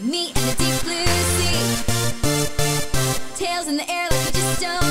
Me and the deep blue sea. Tails in the air like we just don't.